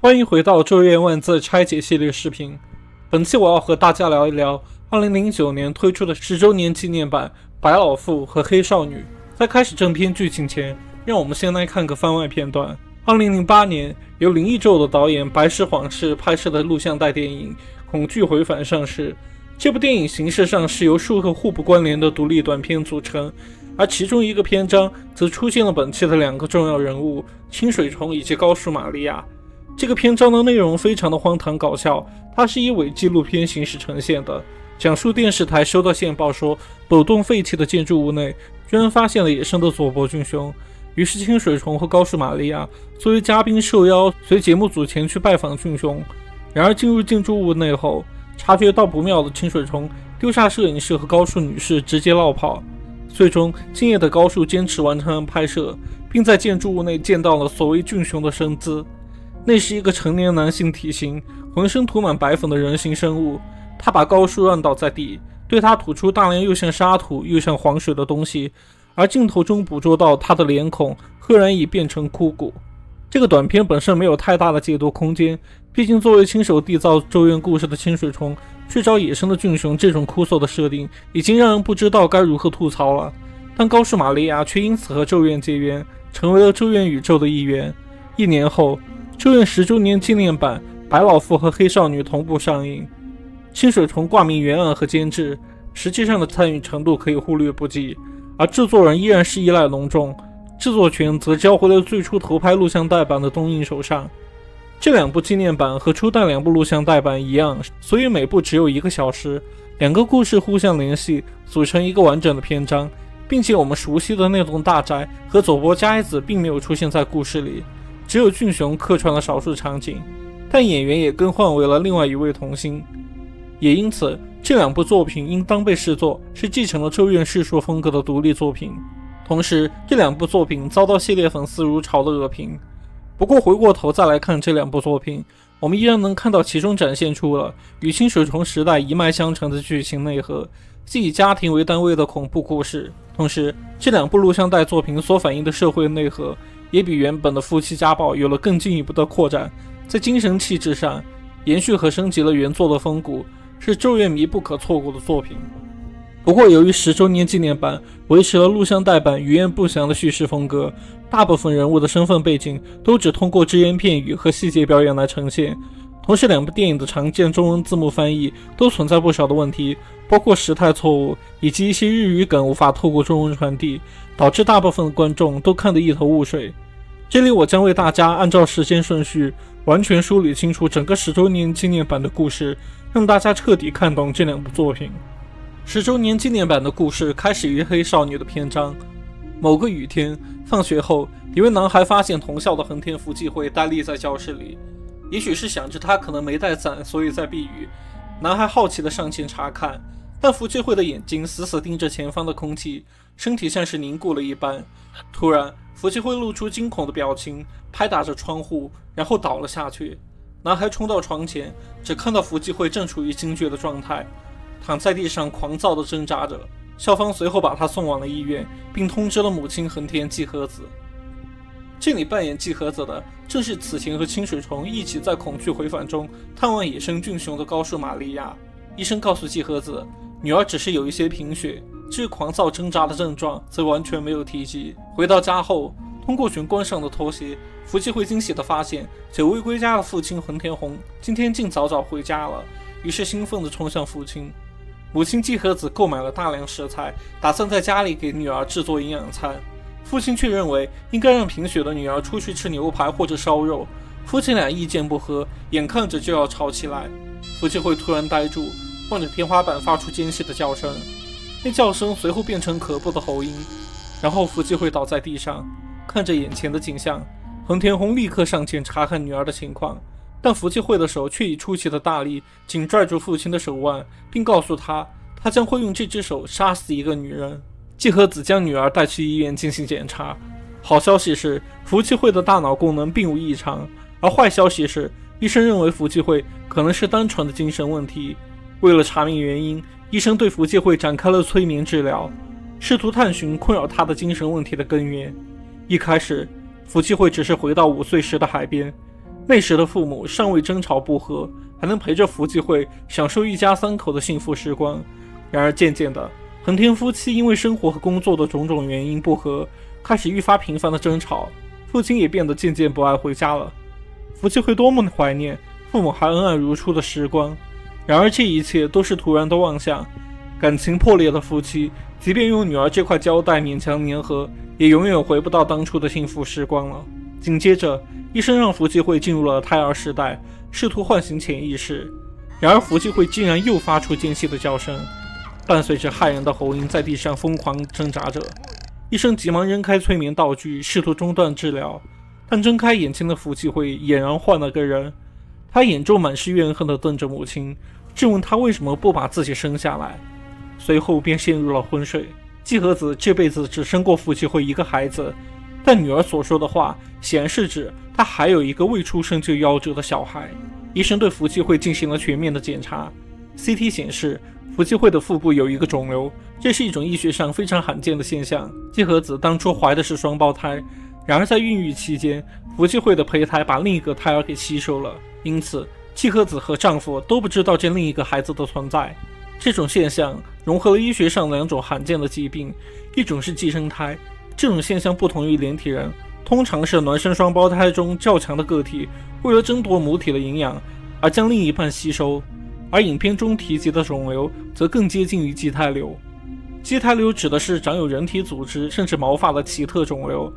欢迎回到《咒怨万字拆解》系列视频。本期我要和大家聊一聊2009年推出的十周年纪念版《白老妇和黑少女》。在开始正片剧情前，让我们先来看个番外片段。2008年，由灵异咒的导演白石晃士拍摄的录像带电影《恐惧回返》上市。这部电影形式上是由数个互不关联的独立短片组成，而其中一个篇章则出现了本期的两个重要人物——清水虫以及高树玛利亚。这个篇章的内容非常的荒唐搞笑，它是以伪纪录片形式呈现的，讲述电视台收到线报说，某栋废弃的建筑物内居然发现了野生的佐伯俊雄，于是清水虫和高树玛利亚作为嘉宾受邀随节目组前去拜访俊雄。然而进入建筑物内后，察觉到不妙的清水虫丢下摄影师和高树女士直接落跑，最终敬业的高树坚持完成了拍摄，并在建筑物内见到了所谓俊雄的身姿。那是一个成年男性体型、浑身涂满白粉的人形生物。他把高树按倒在地，对他吐出大量又像沙土又像黄水的东西，而镜头中捕捉到他的脸孔赫然已变成枯骨。这个短片本身没有太大的解读空间，毕竟作为亲手缔造咒怨故事的清水虫去找野生的俊雄，这种枯燥的设定已经让人不知道该如何吐槽了。但高树玛利亚却因此和咒怨结缘，成为了咒怨宇宙的一员。一年后。咒怨十周年纪念版《白老妇和黑少女》同步上映，清水虫挂名原案和监制，实际上的参与程度可以忽略不计，而制作人依然是依赖隆重，制作权则交回了最初投拍录像带版的东映手上。这两部纪念版和初代两部录像带版一样，所以每部只有一个小时，两个故事互相联系，组成一个完整的篇章，并且我们熟悉的那栋大宅和佐伯加一子并没有出现在故事里。只有俊雄客串了少数场景，但演员也更换为了另外一位童星，也因此这两部作品应当被视作是继承了咒怨叙述风格的独立作品。同时，这两部作品遭到系列粉丝如潮的恶评。不过，回过头再来看这两部作品，我们依然能看到其中展现出了与清水虫时代一脉相承的剧情内核，即以家庭为单位的恐怖故事。同时，这两部录像带作品所反映的社会内核。也比原本的夫妻家暴有了更进一步的扩展，在精神气质上延续和升级了原作的风骨，是咒怨迷不可错过的作品。不过，由于十周年纪念版维持了录像带版语言不详的叙事风格，大部分人物的身份背景都只通过只言片语和细节表演来呈现。同时，两部电影的常见中文字幕翻译都存在不少的问题，包括时态错误以及一些日语梗无法透过中文传递。导致大部分的观众都看得一头雾水。这里我将为大家按照时间顺序，完全梳理清楚整个十周年纪念版的故事，让大家彻底看懂这两部作品。十周年纪念版的故事开始于黑少女的篇章。某个雨天，放学后，一位男孩发现同校的横田福纪惠呆立在教室里。也许是想着他可能没带伞，所以在避雨。男孩好奇地上前查看，但福纪惠的眼睛死死盯着前方的空气。身体像是凝固了一般。突然，福气会露出惊恐的表情，拍打着窗户，然后倒了下去。男孩冲到床前，只看到福气会正处于惊厥的状态，躺在地上狂躁地挣扎着。校方随后把他送往了医院，并通知了母亲横田纪和子。这里扮演季和子的，正是此前和清水虫一起在恐惧回返中探望野生俊雄的高树玛利亚。医生告诉季和子，女儿只是有一些贫血。至于狂躁挣扎的症状，则完全没有提及。回到家后，通过玄关上的拖鞋，福气会惊喜地发现，久未归家的父亲横田宏今天竟早早回家了。于是兴奋地冲向父亲。母亲季和子购买了大量食材，打算在家里给女儿制作营养餐。父亲却认为应该让贫血的女儿出去吃牛排或者烧肉。夫妻俩意见不合，眼看着就要吵起来。福气会突然呆住，望着天花板发出尖细的叫声。那叫声随后变成可怖的喉音，然后福气会倒在地上，看着眼前的景象。横田红立刻上前查看女儿的情况，但福气会的手却以出奇的大力紧拽住父亲的手腕，并告诉他，他将会用这只手杀死一个女人。季和子将女儿带去医院进行检查。好消息是，福气会的大脑功能并无异常；而坏消息是，医生认为福气会可能是单纯的精神问题。为了查明原因。医生对福气会展开了催眠治疗，试图探寻困扰他的精神问题的根源。一开始，福气会只是回到五岁时的海边，那时的父母尚未争吵不和，还能陪着福继会享受一家三口的幸福时光。然而渐渐的，横天夫妻因为生活和工作的种种原因不和，开始愈发频繁的争吵，父亲也变得渐渐不爱回家了。福气会多么的怀念父母还恩爱如初的时光，然而这一切都是突然的妄想。感情破裂的夫妻，即便用女儿这块胶带勉强粘合，也永远回不到当初的幸福时光了。紧接着，医生让福气会进入了胎儿时代，试图唤醒潜意识。然而，福气会竟然又发出尖细的叫声，伴随着骇人的喉音，在地上疯狂挣扎着。医生急忙扔开催眠道具，试图中断治疗。但睁开眼睛的福气会俨然换了个人，他眼中满是怨恨地瞪着母亲，质问他为什么不把自己生下来。随后便陷入了昏睡。季和子这辈子只生过福气会一个孩子，但女儿所说的话显然是指她还有一个未出生就夭折的小孩。医生对福气会进行了全面的检查，CT 显示福气会的腹部有一个肿瘤，这是一种医学上非常罕见的现象。季和子当初怀的是双胞胎。然而，在孕育期间，福气会的胚胎把另一个胎儿给吸收了，因此季和子和丈夫都不知道这另一个孩子的存在。这种现象融合了医学上两种罕见的疾病，一种是寄生胎，这种现象不同于连体人，通常是孪生双胞胎中较强的个体为了争夺母体的营养而将另一半吸收，而影片中提及的肿瘤则更接近于畸胎瘤。畸胎瘤指的是长有人体组织甚至毛发的奇特肿瘤。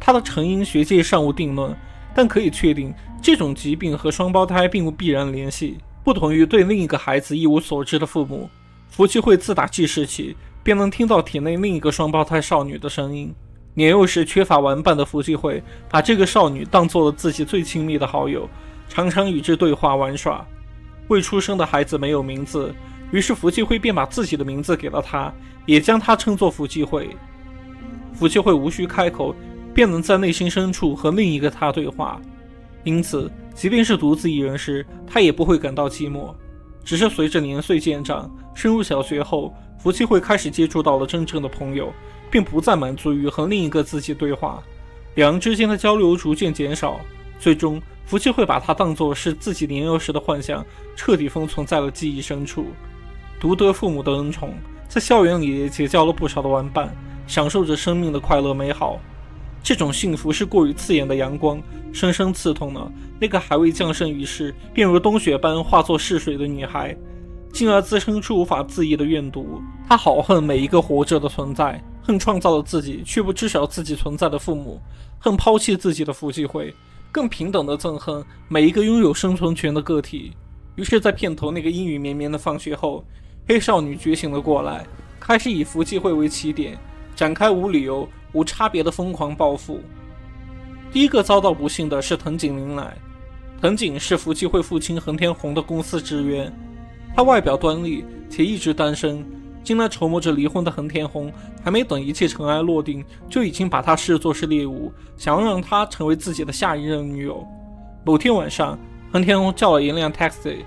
它的成因学界尚无定论，但可以确定这种疾病和双胞胎并无必然联系。不同于对另一个孩子一无所知的父母，福气会自打记事起便能听到体内另一个双胞胎少女的声音。年幼时缺乏玩伴的福气会把这个少女当做了自己最亲密的好友，常常与之对话玩耍。未出生的孩子没有名字，于是福气会便把自己的名字给了他，也将他称作福气会。福气会无需开口。便能在内心深处和另一个他对话，因此，即便是独自一人时，他也不会感到寂寞。只是随着年岁渐长，升入小学后，福气会开始接触到了真正的朋友，并不再满足于和另一个自己对话，两人之间的交流逐渐减少。最终，福气会把他当作是自己年幼时的幻想，彻底封存在了记忆深处。独得父母的恩宠，在校园里结交了不少的玩伴，享受着生命的快乐美好。这种幸福是过于刺眼的阳光，深深刺痛了那个还未降生于世便如冬雪般化作逝水的女孩，进而滋生出无法自抑的怨毒。她好恨每一个活着的存在，恨创造了自己却不知晓自己存在的父母，恨抛弃自己的福气会，更平等的憎恨每一个拥有生存权的个体。于是，在片头那个阴雨绵绵的放学后，黑少女觉醒了过来，开始以福气会为起点，展开无理由。无差别的疯狂报复。第一个遭到不幸的是藤井玲乃。藤井是福气会父亲横天弘的公司职员，他外表端丽且一直单身。近来筹谋着离婚的横天红，还没等一切尘埃落定，就已经把他视作是猎物，想要让他成为自己的下一任女友。某天晚上，横天红叫了一辆 taxi，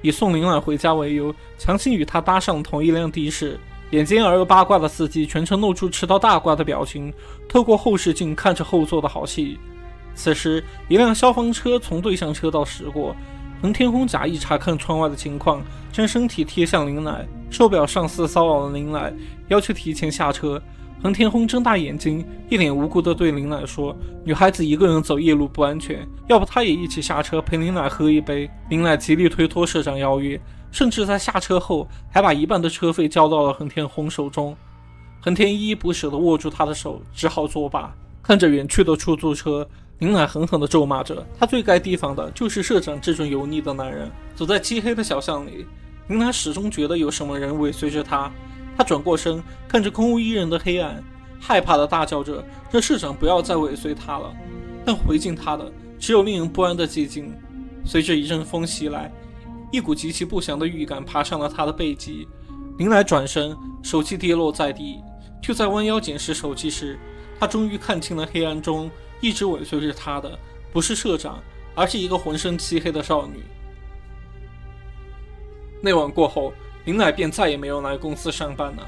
以送玲乃回家为由，强行与他搭上同一辆的士。眼尖而又八卦的司机全程露出吃到大瓜的表情，透过后视镜看着后座的好戏。此时，一辆消防车从对向车道驶过，横天空假意查看窗外的情况，将身体贴向林乃，受不了上司骚扰的林乃，要求提前下车。横天空睁大眼睛，一脸无辜地对林乃说：“女孩子一个人走夜路不安全，要不她也一起下车陪林乃喝一杯？”林乃极力推脱社长邀约。甚至在下车后，还把一半的车费交到了横田弘手中。横天依依不舍地握住他的手，只好作罢。看着远去的出租车，林乃狠狠地咒骂着：“他最该提防的就是社长这种油腻的男人。”走在漆黑的小巷里，林乃始终觉得有什么人尾随着他。他转过身，看着空无一人的黑暗，害怕地大叫着：“让社长不要再尾随他了！”但回敬他的只有令人不安的寂静。随着一阵风袭来。一股极其不祥的预感爬上了他的背脊。林来转身，手机跌落在地。就在弯腰捡拾手机时，他终于看清了黑暗中一直尾随着他的，不是社长，而是一个浑身漆黑的少女。那晚过后，林乃便再也没有来公司上班了。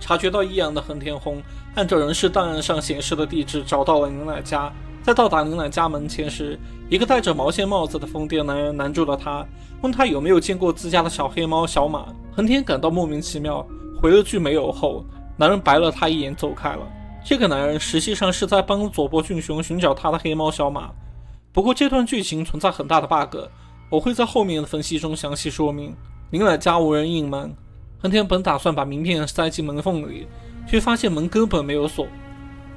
察觉到异样的横天轰，按照人事档案上显示的地址找到了林乃家，在到达林乃家门前时，一个戴着毛线帽子的疯癫男人拦住了他，问他有没有见过自家的小黑猫小马。横田感到莫名其妙，回了句没有后，男人白了他一眼，走开了。这个男人实际上是在帮佐伯俊雄寻找他的黑猫小马。不过这段剧情存在很大的 bug，我会在后面的分析中详细说明。林乃家无人应门，横田本打算把名片塞进门缝里，却发现门根本没有锁。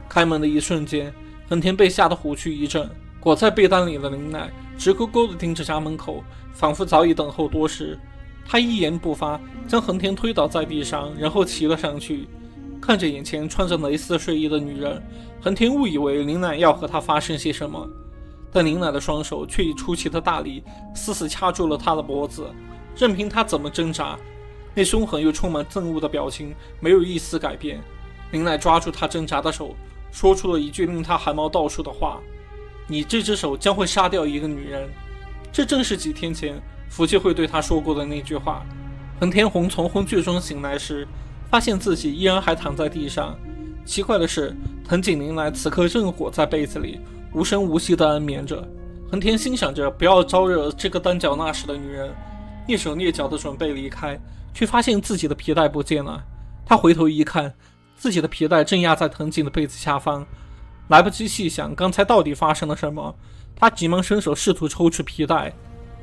开门的一瞬间。横田被吓得虎躯一震，裹在被单里的林奈直勾勾地盯着家门口，仿佛早已等候多时。他一言不发，将横田推倒在地上，然后骑了上去。看着眼前穿着蕾丝睡衣的女人，横田误以为林奈要和他发生些什么，但林奈的双手却以出奇的大力死死掐住了他的脖子，任凭他怎么挣扎，那凶狠又充满憎恶的表情没有一丝改变。林奈抓住他挣扎的手。说出了一句令他汗毛倒竖的话：“你这只手将会杀掉一个女人。”这正是几天前福气会对他说过的那句话。横田红从昏厥中醒来时，发现自己依然还躺在地上。奇怪的是，藤井绫来此刻正裹在被子里，无声无息地安眠着。横田心想着不要招惹这个单脚纳什的女人，蹑手蹑脚地准备离开，却发现自己的皮带不见了。他回头一看。自己的皮带正压在藤井的被子下方，来不及细想刚才到底发生了什么，他急忙伸手试图抽出皮带，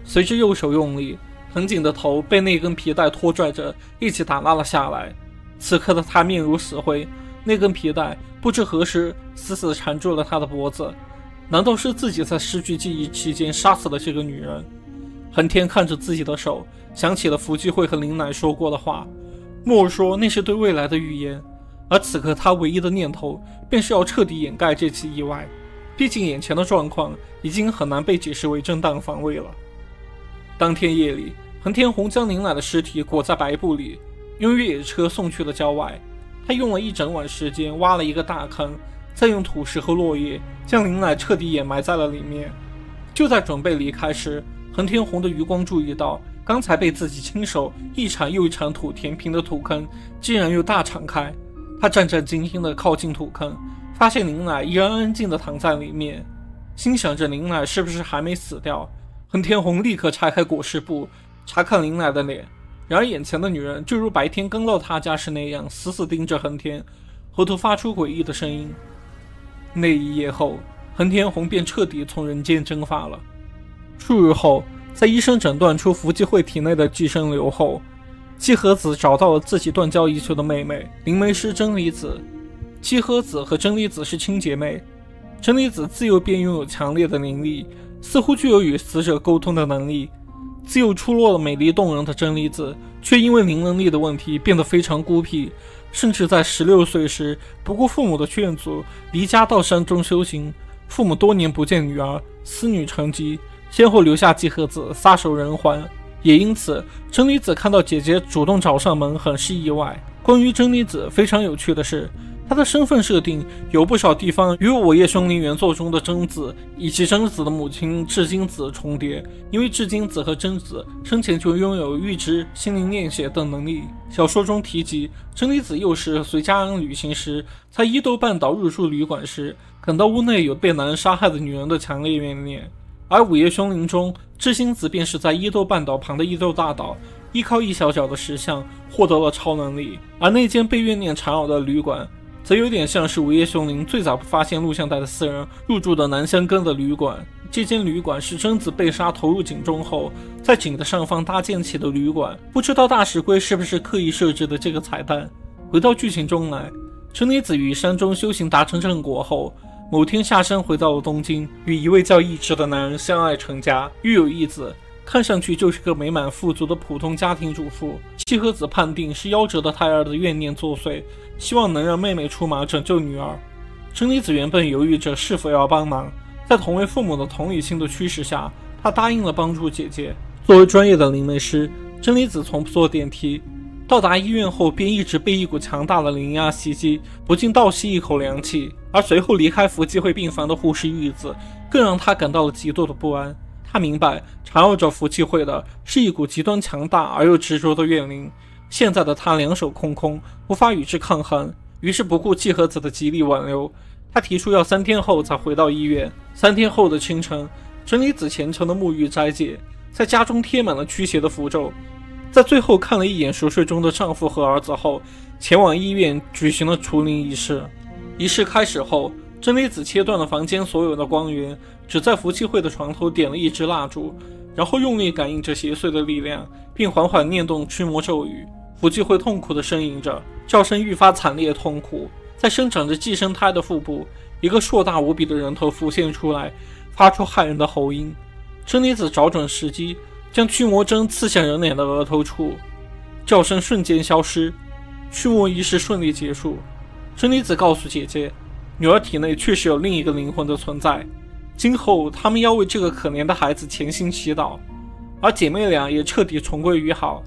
随着右手用力，藤井的头被那根皮带拖拽着一起打拉了下来。此刻的他面如死灰，那根皮带不知何时死死缠住了他的脖子。难道是自己在失去记忆期间杀死了这个女人？恒天看着自己的手，想起了福聚会和林乃说过的话，莫说那是对未来的预言。而此刻，他唯一的念头便是要彻底掩盖这起意外。毕竟，眼前的状况已经很难被解释为正当防卫了。当天夜里，恒天红将林乃的尸体裹在白布里，用越野车送去了郊外。他用了一整晚时间挖了一个大坑，再用土石和落叶将林乃彻底掩埋在了里面。就在准备离开时，横天红的余光注意到，刚才被自己亲手一铲又一铲土填平的土坑，竟然又大敞开。他战战兢兢地靠近土坑，发现林乃依然安静地躺在里面，心想着林乃是不是还没死掉。横天红立刻拆开裹尸布，查看林乃的脸，然而眼前的女人就如白天刚到他家时那样，死死盯着横天，喉头发出诡异的声音。那一夜后，横天红便彻底从人间蒸发了。数日后，在医生诊断出伏击会体内的寄生瘤后。季和子找到了自己断交已久的妹妹灵媒师真理子。季和子和真理子是亲姐妹。真理子自幼便拥有强烈的灵力，似乎具有与死者沟通的能力。自幼出落了美丽动人的真理子，却因为灵能力的问题变得非常孤僻，甚至在十六岁时不顾父母的劝阻，离家到山中修行。父母多年不见女儿，思女成疾，先后留下季和子撒手人寰。也因此，真理子看到姐姐主动找上门，很是意外。关于真理子，非常有趣的是，他的身份设定有不少地方与《午夜凶铃》原作中的贞子以及贞子的母亲至金子重叠。因为至金子和贞子生前就拥有预知、心灵念写等能力。小说中提及，真理子幼时随家人旅行时，在伊豆半岛入住旅馆时，感到屋内有被男人杀害的女人的强烈怨念。而《午夜凶铃》中，智星子便是在伊豆半岛旁的伊豆大岛，依靠一小角的石像获得了超能力。而那间被怨念缠绕的旅馆，则有点像是《午夜凶铃》最早发现录像带的四人入住的南香根的旅馆。这间旅馆是贞子被杀投入井中后，在井的上方搭建起的旅馆。不知道大石龟是不是刻意设置的这个彩蛋？回到剧情中来，真理子与山中修行达成正果后。某天下山回到了东京，与一位叫义之的男人相爱成家，育有一子，看上去就是个美满富足的普通家庭主妇。七和子判定是夭折的胎儿的怨念作祟，希望能让妹妹出马拯救女儿。真理子原本犹豫着是否要帮忙，在同为父母的同理心的驱使下，她答应了帮助姐姐。作为专业的灵媒师，真理子从不坐电梯。到达医院后，便一直被一股强大的灵压袭击，不禁倒吸一口凉气。而随后离开福济会病房的护士玉子，更让他感到了极度的不安。他明白，缠绕着福气会的是一股极端强大而又执着的怨灵。现在的他两手空空，无法与之抗衡，于是不顾季和子的极力挽留，他提出要三天后才回到医院。三天后的清晨，真理子虔诚的沐浴斋戒，在家中贴满了驱邪的符咒。在最后看了一眼熟睡中的丈夫和儿子后，前往医院举行了除灵仪式。仪式开始后，真理子切断了房间所有的光源，只在福气会的床头点了一支蜡烛，然后用力感应着邪祟的力量，并缓缓念动驱魔咒语。福气会痛苦地呻吟着，叫声愈发惨烈痛苦。在生长着寄生胎的腹部，一个硕大无比的人头浮现出来，发出骇人的喉音。真理子找准时机，将驱魔针刺向人脸的额头处，叫声瞬间消失，驱魔仪式顺利结束。真理子告诉姐姐，女儿体内确实有另一个灵魂的存在，今后他们要为这个可怜的孩子潜心祈祷。而姐妹俩也彻底重归于好。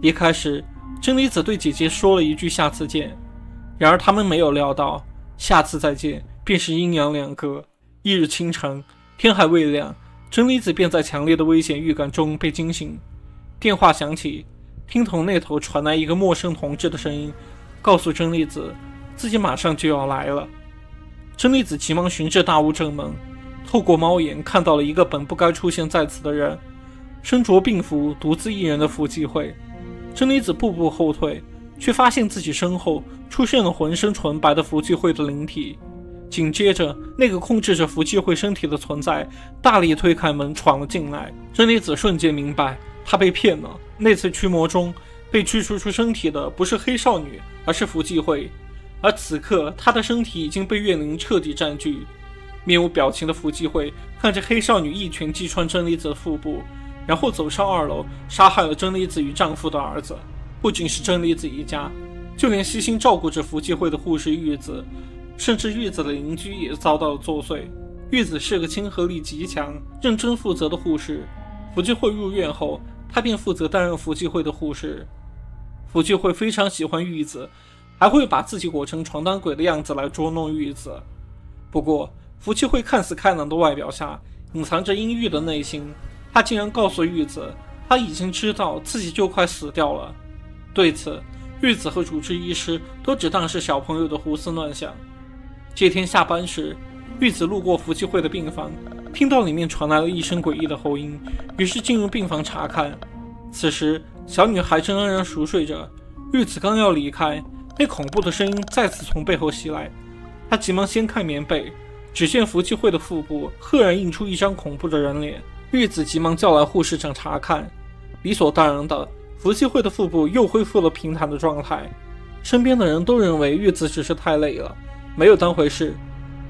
离开时，真理子对姐姐说了一句“下次见”，然而他们没有料到，下次再见便是阴阳两隔。一日清晨，天还未亮，真理子便在强烈的危险预感中被惊醒。电话响起，听筒那头传来一个陌生同志的声音，告诉真理子。自己马上就要来了，真理子急忙循着大屋正门，透过猫眼看到了一个本不该出现在此的人，身着病服、独自一人的福气会。真理子步步后退，却发现自己身后出现了浑身纯白的福气会的灵体。紧接着，那个控制着福气会身体的存在大力推开门闯了进来。真理子瞬间明白，他被骗了。那次驱魔中被驱逐出身体的不是黑少女，而是福气会。而此刻，他的身体已经被怨灵彻底占据。面无表情的福继会看着黑少女一拳击穿真理子的腹部，然后走上二楼，杀害了真理子与丈夫的儿子。不仅是真理子一家，就连悉心照顾着福继会的护士玉子，甚至玉子的邻居也遭到了作祟。玉子是个亲和力极强、认真负责的护士。福继会入院后，她便负责担任福继会的护士。福继会非常喜欢玉子。还会把自己裹成床单鬼的样子来捉弄玉子。不过，福气会看似开朗的外表下，隐藏着阴郁的内心。他竟然告诉玉子，他已经知道自己就快死掉了。对此，玉子和主治医师都只当是小朋友的胡思乱想。这天下班时，玉子路过福气会的病房，听到里面传来了一声诡异的喉音，于是进入病房查看。此时，小女孩正安然熟睡着。玉子刚要离开。那恐怖的声音再次从背后袭来，他急忙掀开棉被，只见福气会的腹部赫然映出一张恐怖的人脸。玉子急忙叫来护士长查看，理所当然的，福气会的腹部又恢复了平坦的状态。身边的人都认为玉子只是太累了，没有当回事。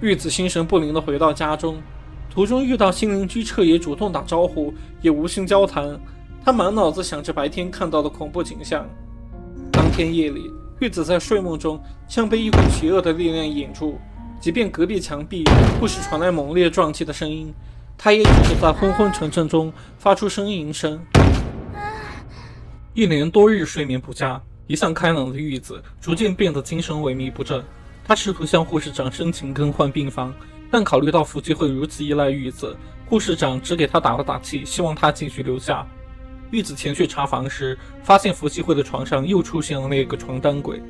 玉子心神不宁地回到家中，途中遇到新邻居彻也主动打招呼，也无心交谈。他满脑子想着白天看到的恐怖景象。当天夜里。玉子在睡梦中像被一股邪恶的力量引住，即便隔壁墙壁不时传来猛烈撞击的声音，她也只是在昏昏沉沉中发出呻吟声。一连多日睡眠不佳，一向开朗的玉子逐渐变得精神萎靡不振。她试图向护士长申请更换病房，但考虑到福气会如此依赖玉子，护士长只给她打了打气，希望她继续留下。玉子前去查房时，发现福气会的床上又出现了那个床单鬼。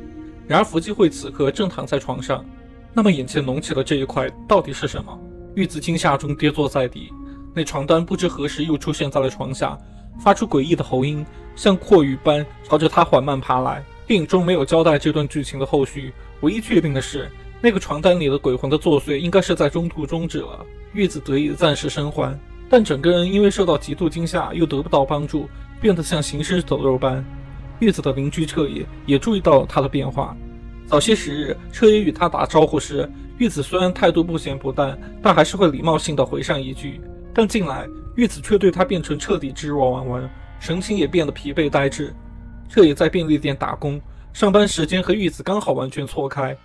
然而福气会此刻正躺在床上，那么眼前隆起的这一块到底是什么？玉子惊吓中跌坐在地，那床单不知何时又出现在了床下，发出诡异的喉音，像阔鱼般朝着他缓慢爬来。电影中没有交代这段剧情的后续，唯一确定的是，那个床单里的鬼魂的作祟应该是在中途终止了。玉子得以暂时生还。但整个人因为受到极度惊吓，又得不到帮助，变得像行尸走肉般。玉子的邻居彻野也注意到了他的变化。早些时日，彻野与他打招呼时，玉子虽然态度不咸不淡，但还是会礼貌性的回上一句。但近来，玉子却对他变成彻底置若罔闻，神情也变得疲惫呆滞。彻野在便利店打工，上班时间和玉子刚好完全错开。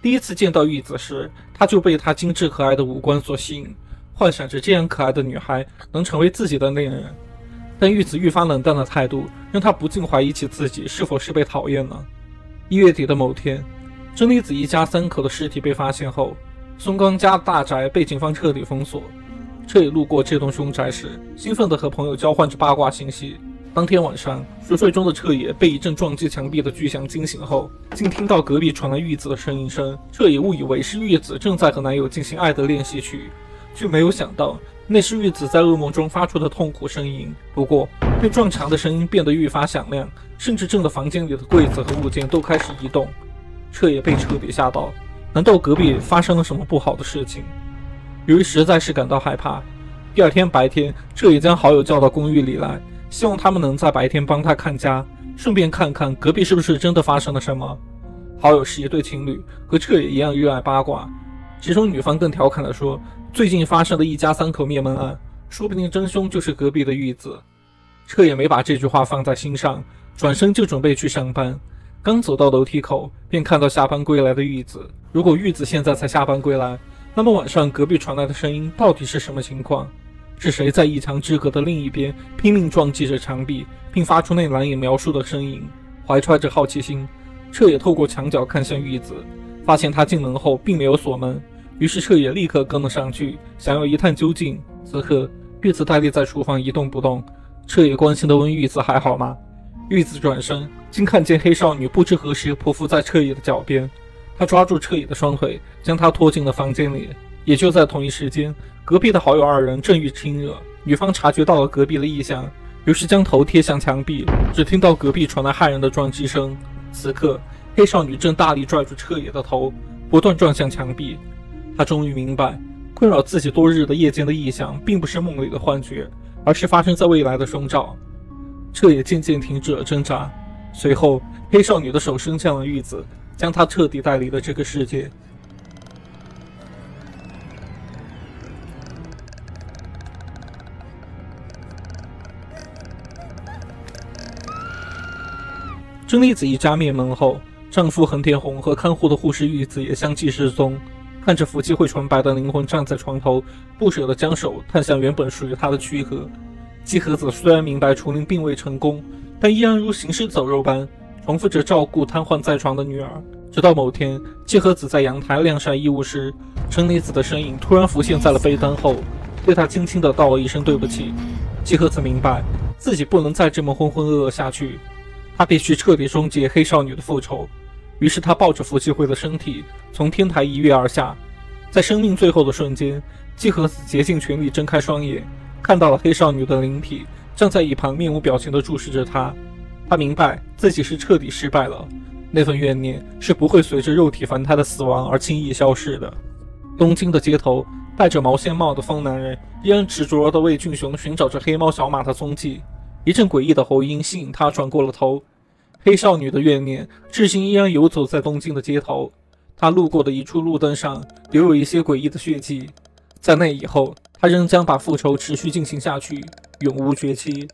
第一次见到玉子时，他就被她精致可爱的五官所吸引。幻想着这样可爱的女孩能成为自己的恋人，但玉子愈发冷淡的态度让他不禁怀疑起自己是否是被讨厌了。一月底的某天，真理子一家三口的尸体被发现后，松冈家大宅被警方彻底封锁。彻野路过这栋凶宅时，兴奋地和朋友交换着八卦信息。当天晚上，熟睡中的彻野被一阵撞击墙壁的巨响惊醒后，竟听到隔壁传来玉子的呻吟声。彻野误以为是玉子正在和男友进行爱的练习曲，却没有想到那是玉子在噩梦中发出的痛苦呻吟。不过，被撞墙的声音变得愈发响亮，甚至震得房间里的柜子和物件都开始移动。彻也被彻底吓到，难道隔壁发生了什么不好的事情？由于实在是感到害怕，第二天白天，彻也将好友叫到公寓里来。希望他们能在白天帮他看家，顺便看看隔壁是不是真的发生了什么。好友是一对情侣，和彻也一样热爱八卦。其中女方更调侃地说：“最近发生的一家三口灭门案，说不定真凶就是隔壁的玉子。”彻也没把这句话放在心上，转身就准备去上班。刚走到楼梯口，便看到下班归来的玉子。如果玉子现在才下班归来，那么晚上隔壁传来的声音到底是什么情况？是谁在一墙之隔的另一边拼命撞击着墙壁，并发出那难以描述的声音？怀揣着好奇心，彻也透过墙角看向玉子，发现她进门后并没有锁门。于是彻也立刻跟了上去，想要一探究竟。此刻，玉子呆立在厨房一动不动。彻也关心地问玉子还好吗？玉子转身，竟看见黑少女不知何时匍匐在彻野的脚边。她抓住彻野的双腿，将他拖进了房间里。也就在同一时间。隔壁的好友二人正欲亲热，女方察觉到了隔壁的异象，于是将头贴向墙壁。只听到隔壁传来骇人的撞击声。此刻，黑少女正大力拽住彻野的头，不断撞向墙壁。她终于明白，困扰自己多日的夜间的异象，并不是梦里的幻觉，而是发生在未来的征兆。彻也渐渐停止了挣扎，随后，黑少女的手伸向了玉子，将她彻底带离了这个世界。真理子一家灭门后，丈夫横田宏和看护的护士玉子也相继失踪。看着福气会纯白的灵魂站在床头，不舍得将手探向原本属于他的躯壳。季和子虽然明白除灵并未成功，但依然如行尸走肉般重复着照顾瘫痪在床的女儿。直到某天，季和子在阳台晾晒衣物时，真理子的身影突然浮现在了被单后，对他轻轻地道了一声对不起。季和子明白自己不能再这么浑浑噩噩下去。他必须彻底终结黑少女的复仇，于是他抱着福气会的身体从天台一跃而下，在生命最后的瞬间，季和子竭尽全力睁开双眼，看到了黑少女的灵体站在一旁，面无表情地注视着他。他明白自己是彻底失败了，那份怨念是不会随着肉体凡胎的死亡而轻易消逝的。东京的街头，戴着毛线帽的疯男人依然执着地为俊雄寻找着黑猫小马的踪迹。一阵诡异的喉音吸引他转过了头。黑少女的怨念至今依然游走在东京的街头。她路过的一处路灯上留有一些诡异的血迹，在那以后，她仍将把复仇持续进行下去，永无绝期。